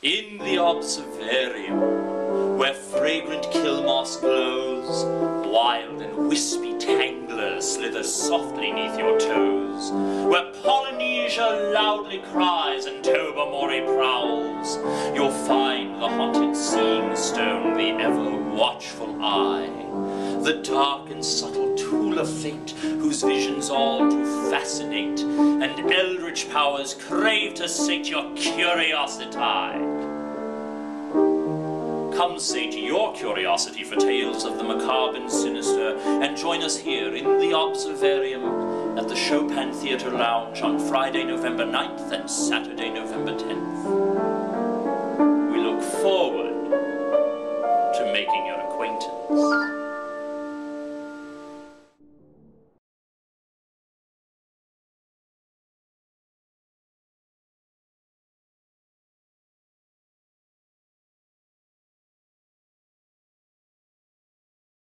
In the observarium, where fragrant kill moss glows, wild and wispy tanglers slither softly neath your toes, where Polynesia loudly cries and Tobermory prowls, you'll find the haunted seeing stone, the ever watchful eye, the dark and subtle tool of fate, whose visions all do fascinate, and eldritch powers crave to sate your curiosity. Come sate your curiosity for tales of the macabre and sinister, and join us here in the Observarium at the Chopin Theatre Lounge on Friday, November 9th and Saturday, November 10th. We look forward to making your acquaintance.